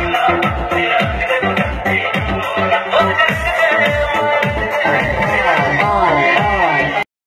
तेरा